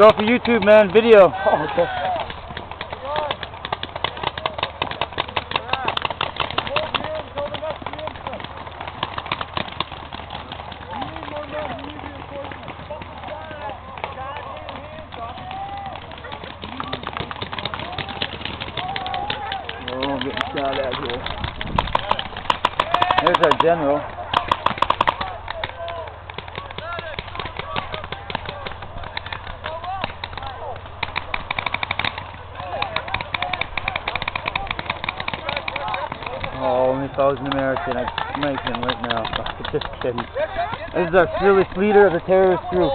Go for YouTube, man. Video. Oh, okay. Oh, getting shot at here. There's our general. I was an American, I'd smack right now. Just kidding. This is our fearless leader of the terrorist group.